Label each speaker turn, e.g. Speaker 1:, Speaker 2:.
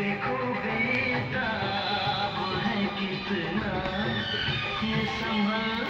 Speaker 1: देखो बेताब है कितना? ये संभलता